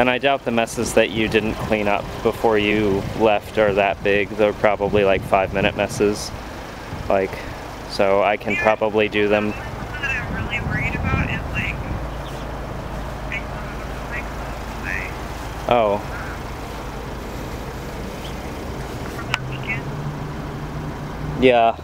And I doubt the messes that you didn't clean up before you left are that big. They're probably like five minute messes. Like, so I can probably do them. Oh, yeah.